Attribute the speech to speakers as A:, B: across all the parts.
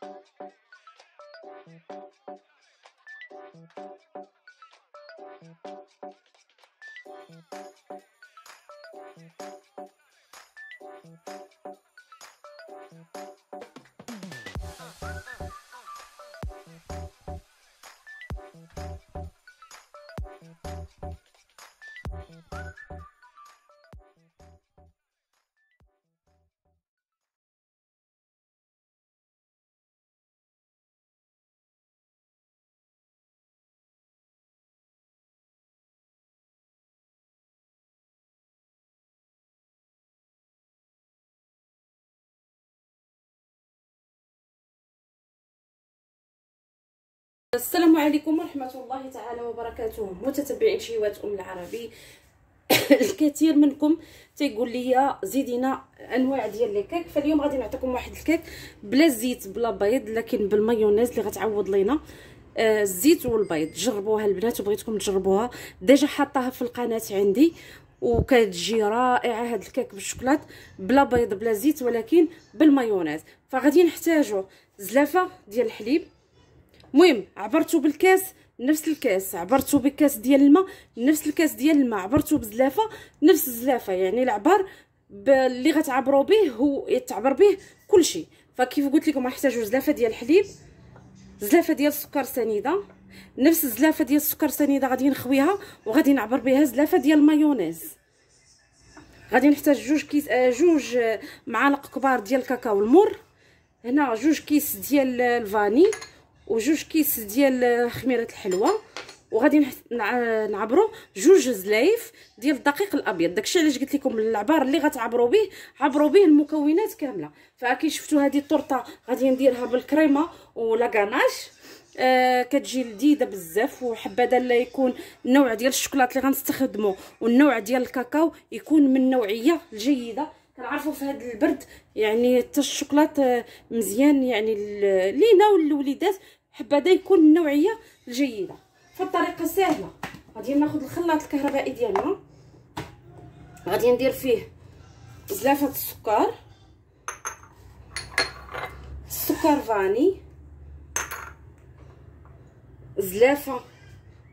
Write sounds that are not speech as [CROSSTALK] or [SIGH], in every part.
A: Thank you. السلام عليكم ورحمة الله تعالى وبركاته. متتبعين شهوات أم العربي. [COUGHS] الكثير منكم تيقول لي زيدينا أنواع ديال les cakes. فاليوم غادي نعطيكم واحد الكيك بلا زيت بلا بيض لكن بالمايونيز اللي غتعوض لينا. آه الزيت والبيض. جربوها البنات وبغيتكم تجربوها. déjà حاطاها في القناة عندي. وكتجي رائعة هاد الكيك بالشوكولات. بلا بيض بلا زيت ولكن بالمايونيز. فغادي نحتاجو زلافة ديال الحليب. المهم عبرتو بالكاس نفس الكاس. عبرتو بكاس ديال الماء نفس الكاس ديال الماء. عبرتو بزلافة نفس الزلافة. يعني العبار اللي غتعبروا به هو يتعبر به كل شيء فكيف قلت لكم غنحتاجوا زلافة ديال الحليب زلافة ديال السكر سنيدة. نفس الزلافة ديال السكر سنيدة غادي نخويها وغادي نعبر بها زلافة ديال المايونيز غادي نحتاج جوج كيس آه جوج معالق كبار ديال الكاكاو المر. هنا جوج كيس ديال ال vanille. وجوج كيس ديال خميرة الحلوى وغادي نعبروا جوج زلايف ديال الدقيق الأبيض. داكشي علاش قلت لكم العبار اللي غتعبروا به عبروا به المكونات كاملة. فكي شفتوا هذه الطورطه غادي نديرها بالكريمة ولا غاناش آه كتجي لذيذة بزاف وحبذا لا يكون النوع ديال الشوكولات اللي غنستخدمو والنوع ديال الكاكاو يكون من نوعية جيدة. كنعرفوا في هذا البرد يعني حتى الشوكولات آه، مزيان يعني لينا والوليدات حبذا يكون النوعية الجيدة. فالطريقة سهلة. غادي ناخذ الخلاط الكهربائي ديالنا. غادي ندير فيه زلافة السكر. السكر فاني. زلافة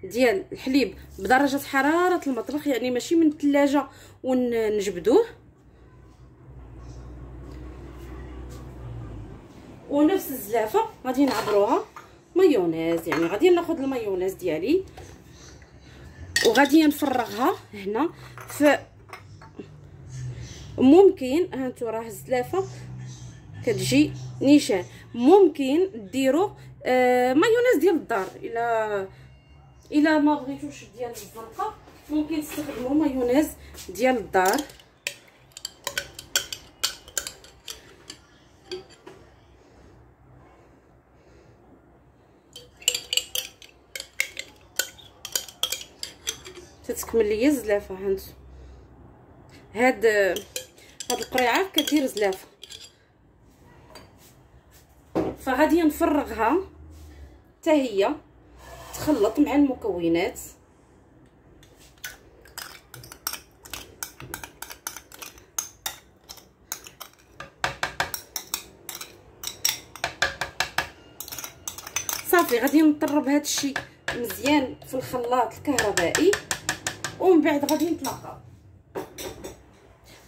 A: ديال الحليب بدرجة حرارة المطبخ يعني ماشي من الثلاجه ونجبدوه. ونفس الزلافة غادي نعبروها مايونيز يعني غادي ناخذ المايونيز ديالي وغادي نفرغها هنا ف ممكن هانتو راه الزلافة كتجي نيشان. ممكن ديروا آه مايونيز ديال الدار. إلا إلا ما بغيتوش ديال الزنقه ممكن تستخدموا مايونيز ديال الدار. تتكمل ليا زلافه هانت هاد هاد القريعه كدير زلافه فغادي نفرغها. حتى هي تخلط مع المكونات. صافي غادي نطرب هذا الشيء مزيان في الخلاط الكهربائي. ومن بعد غادي نتلاقاو.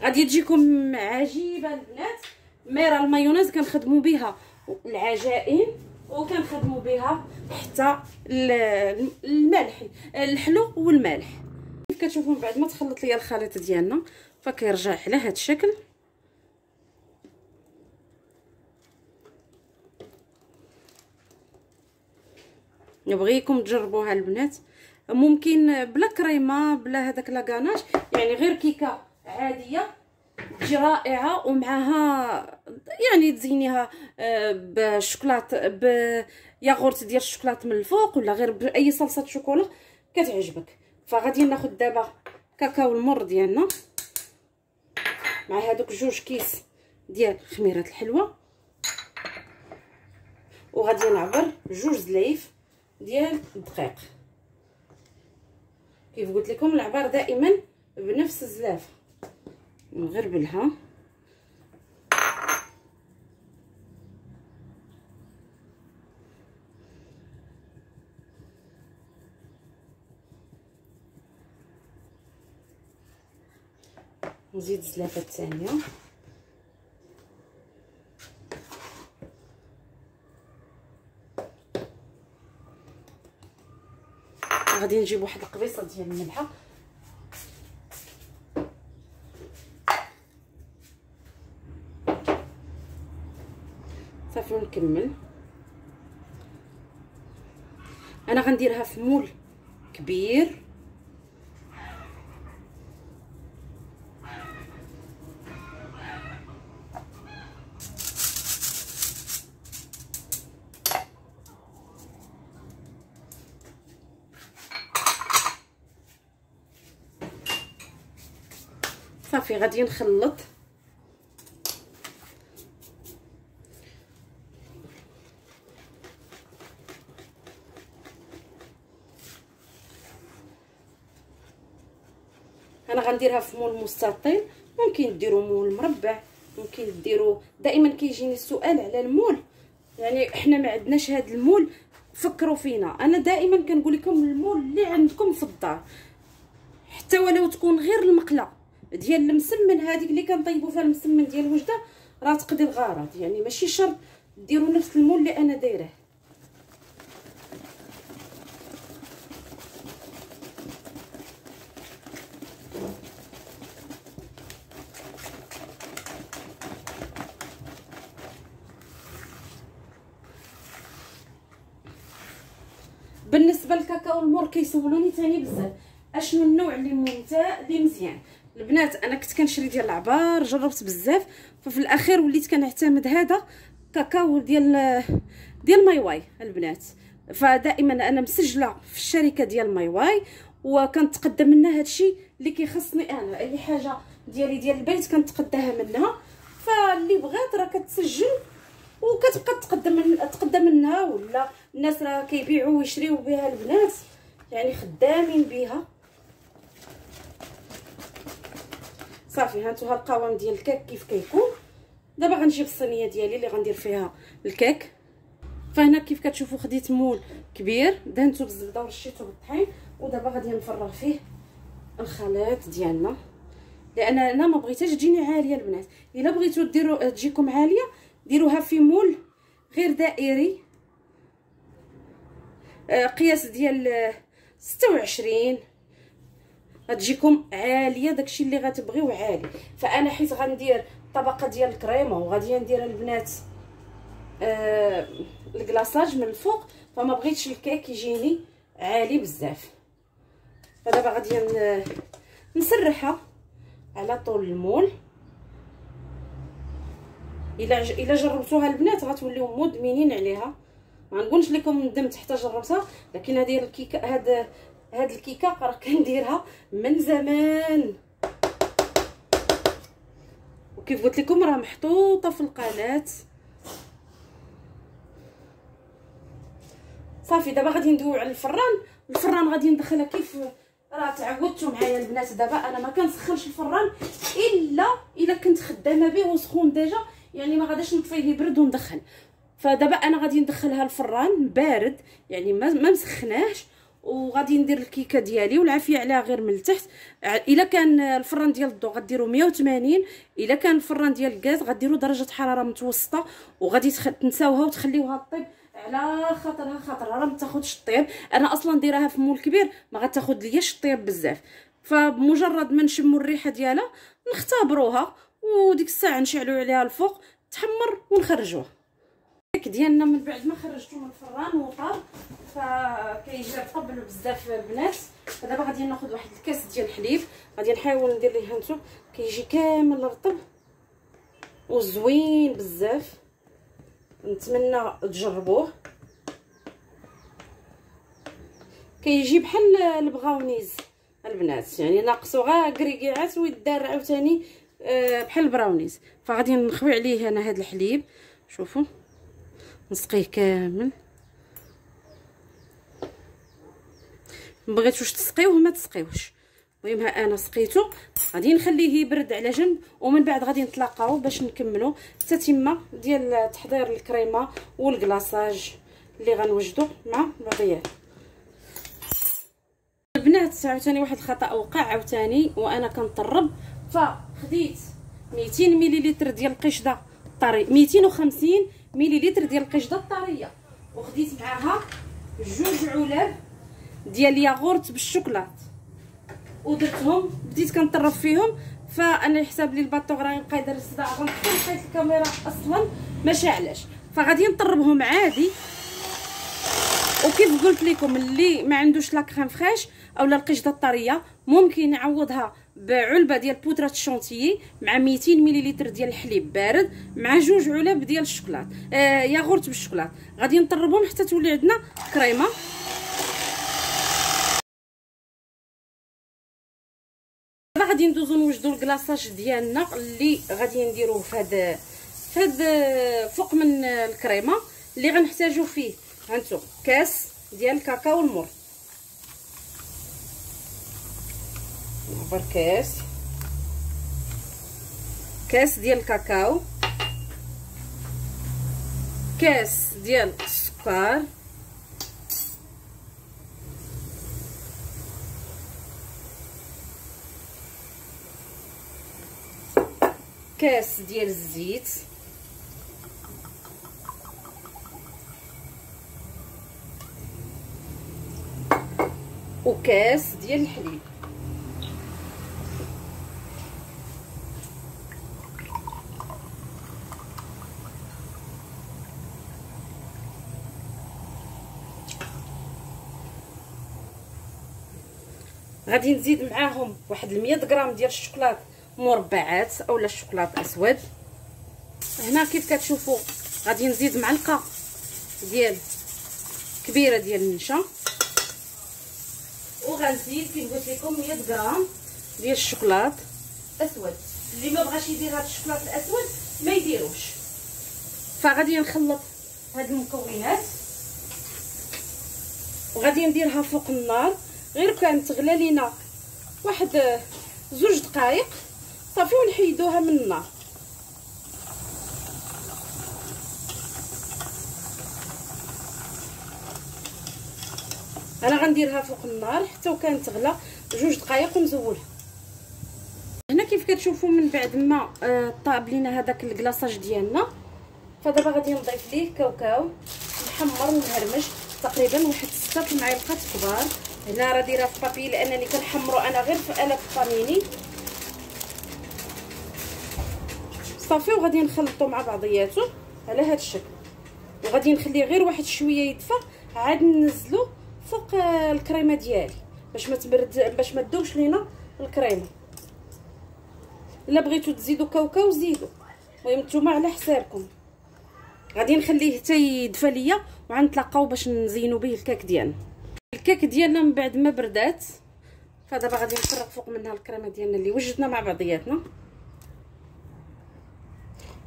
A: غادي تجيكم عجيبة البنات. ميرا المايونيز كنخدموا بها العجائن وكنخدموا بها حتى الملح الحلو والملح. كيف كتشوفوا بعد ما تخلط ليا الخليط ديالنا فكيرجع على هذا الشكل. نبغيكم تجربوها البنات. ممكن بلا كريمة بلا هذاك la ganache يعني غير كيكة عادية تجي رائعة ومعها يعني تزينيها آه، بالشوكولات بياغورت ديال الشوكولات من الفوق ولا غير باي صلصة شوكولا كتعجبك. فغادي ناخذ دابا كاكاو المر ديالنا. مع هذوك جوج كيس ديال خميره الحلوى وغادي نعبر جوج زلايف ديال الدقيق كيف قلت لكم العبار دائما بنفس الزلافة. نغربلها نزيد الزلافة الثانية. غادي نجيب واحد القبيصة ديال الملحة. صافي ونكمل. أنا غنديرها في مول كبير. صافي غادي نخلط. أنا غنديرها في مول مستطيل. ممكن ديروا مول مربع ممكن ديروا دائما كيجيني السؤال على المول. يعني حنا ما عندناش هذا المول فكروا فينا. أنا دائما كنقول لكم المول اللي عندكم في الدار. حتى ولو تكون غير المقلة. ديال المسمن هذيك اللي كنطيبوا فيها المسمن ديال الوجده راه تقضي الغرض يعني ماشي شرط ديروا نفس المول اللي أنا دايره بالنسبة للكاكاو المور كيسولوني ثاني بزاف. أشنو النوع اللي ممتاز اللي مزيان. البنات أنا كنت كنشري ديال العبار جربت بزاف. ففي الأخير وليت كنعتمد هذا كاكاو ديال ديال My Way البنات. فدائما أنا مسجلة في الشركة ديال My Way وكنتقدى منها هادشي اللي كيخصني أنا. أي حاجة ديالي ديال البيت كنتقداها منها. فاللي بغات راه كتسجل وكتبقى تقدى تقدى منها ولا الناس راه كيبيعوا ويشريو بها البنات. يعني خدامين بها. صافي هانتو القوام ديال الكيك كيف كيكون. دابا غنجيب الصينية ديالي اللي غندير فيها الكيك. فهنا كيف كتشوفوا خديت moule كبير دهنتو بالزبدة ورشيتو بالطحين ودابا غادي نفرغ فيه الخليط ديالنا. لأن أنا ما بغيتهاش تجيني عالية البنات. إلا بغيتو ديروا تجيكم عالية ديروها في مول غير دائري. آه، قياس ديال ستة وعشرين. غتجيكم عالية داكشي اللي غتبغيو عالي فأنا حيت غندير طبقة ديال الكريمة وغادي ندير البنات آه الكلاصاج من الفوق فما بغيتش الكيك يجيني عالي بزاف. فدابا غادي نسرحها على طول المول. إلا إلا جربتوها البنات غتوليو مدمنين عليها. ما نقولش لكم ندمت حتى جربتها لكن هذه الكيكة هاد هاد الكيكة راه كنديرها من زمان. وكيف قلت لكم راه محطوطة في القناة. صافي دابا غادي ندويو على الفران. الفران غادي ندخلها كيف راه تعودتوا معايا البنات. دابا أنا ما كنسخنش الفران إلا إلا كنت خدامة به وسخون ديجا. يعني ما غاديش نطفيه يبرد وندخل فدابا أنا غادي ندخلها الفران بارد. يعني ما مسخناهش. وغادي ندير الكيكة ديالي والعافية عليها غير من التحت. إلا كان الفران ديال الضو غديروا 180 إلا كان الفران ديال الغاز غديروا درجة حرارة متوسطة وغادي تنساوها وتخليوها طيب على خاطرها خاطرها راه ما تاخذش الطيب أنا أصلا دايراها في مول كبير ما غتاخذ لياش الطيب بزاف. فبمجرد ما نشموا الريحة ديالها نختبروها وديك الساعة نشعلوا عليها الفوق تحمر ونخرجوها. الكيك ديالنا من بعد ما خرجتو من الفران وطاب فكيجي طبل بزاف البنات. فدابا غادي ناخذ واحد الكاس ديال الحليب غادي نحاول ندير ليه هانتو. كيجي كامل رطب وزوين بزاف. نتمنى تجربوه. كيجي بحال البغاونيز البنات يعني ناقصو غير كريكيعات ويدار عاوتاني آه، بحال البراونيز. فغادي نخوي عليه أنا هذا الحليب. شوفوا نسقيه كامل. مبغيتوش تسقيوه ما تسقيوش. المهم ها أنا سقيته. غادي نخليه يبرد على جنب ومن بعد غادي نتلاقاو باش نكملوا التتمه ديال تحضير الكريمة والكلاصاج اللي غنوجدو مع العطيان البنات عاوتاني واحد الخطأ وقع عاوتاني وأنا كنطرب. ف خديت 200 مليلتر ديال القشدة. طري 250 مليلتر ديال القشده الطرية. وخديت معاها جوج علب ديال الياغورت بالشوكولات. ودرتهم بديت كنطرب فيهم فأنا يحسب لي ال batteur راه يبقى يدير الصداع غنطفي لقيت الكاميرا أصلا ما شعلش فغادي نطربهم عادي. وكيف قلت لكم اللي ما عندوش la crème fraîche اولا القشده الطرية ممكن يعوضها بعلبة ديال بودرة الشونتيي مع 200 مليلتر ديال الحليب بارد مع جوج علب ديال الشوكولات. آه ياغورت بالشوكولات. غادي نطربهم حتى تولي عندنا كريمة. دابا غادي ندوزو نوجدو الكلاصاج ديالنا اللي غادي نديروه في هذا في فوق من الكريمة اللي غنحتاجو فيه. هانتو كاس ديال الكاكاو المر. نعبر كاس كاس ديال الكاكاو كاس ديال السكر كاس ديال الزيت وكاس ديال الحليب غادي نزيد معاهم واحد 100 غرام ديال الشوكولات مربعات أولا الشوكولات أسود. هنا كيف كتشوفوا غادي نزيد معلقة ديال كبيرة ديال النشا وغنزيد كيف قلت لكم 100 غرام ديال الشوكولات أسود. اللي ما بغاش يدير هذا الشوكولات الأسود ما يديروش. فغادي نخلط هاد المكونات. وغادي نديرها فوق النار. غير كان تغلى لينا. واحد زوج دقائق صافي ونحيدوها من النار. أنا غنديرها فوق النار حتى وكان تغلى. جوج دقائق ونزولها. هنا كيف كتشوفوا من بعد ما آه طاب لينا هذاك الكلاصاج ديالنا. فدابا غادي نضيف ليه كاوكاو محمر ونهرمش تقريبا واحد 6 معالق كبار. هنا راه دايره في بابي لأنني كنحمرو أنا غير في اله الطاميني صافي وغادي نخلطو مع بعضياتو على هذا الشكل. وغادي نخليه غير واحد شوية يدفى عاد ننزلو فوق الكريمة ديالي باش ما تبرد باش ما تذوبش لينا الكريمة. إلا بغيتو تزيدوا كاوكاو زيدوا المهم نتوما على حسابكم. غادي نخليه حتى يدفى ليا وغنتلاقاو باش نزينو به الكاك ديالنا. الكاك ديالنا من بعد ما بردات. فدابا غادي نفرغ فوق منها الكريمة ديالنا اللي وجدنا مع بعضياتنا.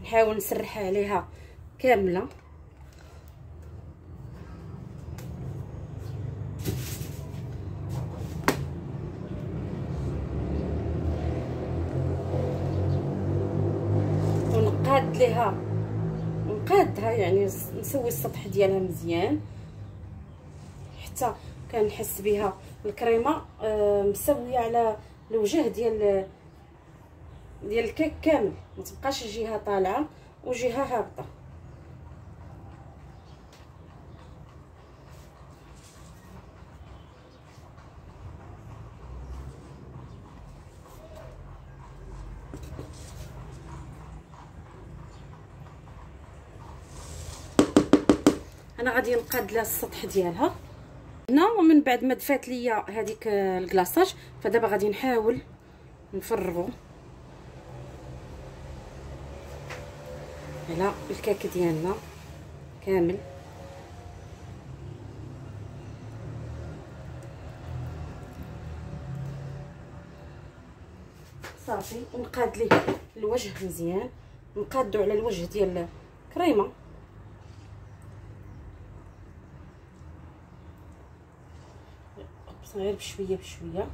A: نحاول نسرحها عليها كاملة. ونقاد ليها. نقادها يعني نسوي السطح ديالها مزيان. حتى كنحس بها. الكريمة مسوية على الوجه ديال ديال الكيك كامل. ما تبقاش جهة طالعة وجهة هابطة. أنا غادي نقاد لها السطح ديالها. هنا ومن بعد ما دفات ليا هذيك الكلاصاج فدابا غادي نحاول نفرغو. على الكيك ديالنا كامل. صافي ونقاد ليه الوجه مزيان. نقادو على الوجه ديال الكريمة. بس غير بشوية بشوية.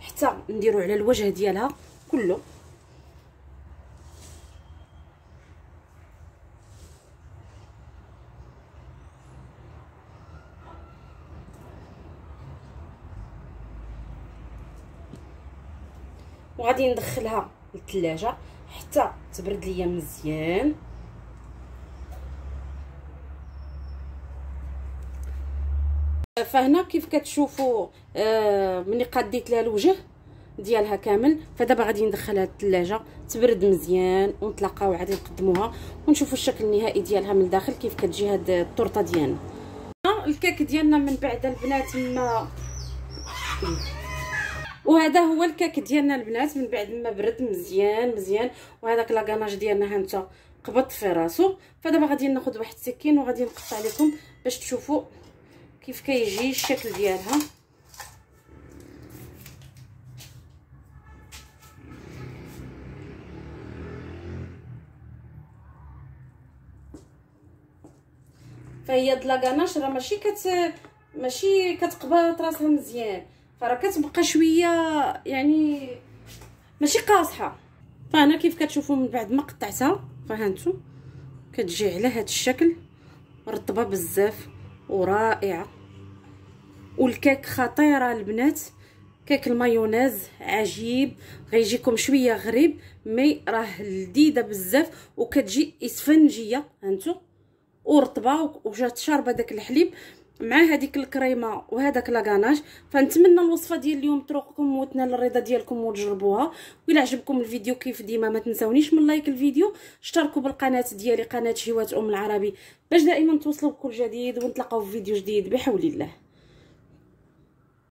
A: حتى نديرو على الوجه ديالها كله. وغادي ندخلها للثلاجه حتى تبرد ليا مزيان. فهنا كيف كتشوفوا آه ملي قديت لها الوجه ديالها كامل. فدابا غادي ندخلها للثلاجه تبرد مزيان ونتلاقاو عادي نقدموها ونشوفوا الشكل النهائي ديالها من الداخل كيف كتجي هاد الطورطه ديالنا. الكيك ديالنا من بعد البنات ما وهذا هو الكيك ديالنا البنات من بعد ما برد مزيان مزيان. وهذاك la ganache ديالنا ها انت قبض في راسو. فدابا غادي ناخذ واحد السكين وغادي نقطع لكم باش تشوفوا كيف كيجي الشكل ديالها. فهي هاد la ganache راه ماشي كت ماشي كتقبض راسها مزيان. فراه كتبقى شوية يعني ماشي قاصحة. فانا كيف كتشوفوا من بعد ما قطعتها فهانتو كتجي على هاد الشكل. رطبه بزاف. ورائعه والكيك خطيره البنات. كيك المايونيز عجيب. غيجيكم شوية غريب mais راه لذيذة بزاف وكتجي اسفنجية هانتو ورطبة وجات شاربة داك الحليب. مع هذيك الكريمة وهذاك لاكاناج فنتمنى الوصفة ديال اليوم تروقكم وتنال الرضا ديالكم وتجربوها. وإلا عجبكم الفيديو كيف ديما ما تنساونيش من لايك الفيديو اشتركوا بالقناة ديالي قناة شهوات أم العربي باش دائما توصلوا بكل جديد ونتلاقاو في فيديو جديد بحول الله.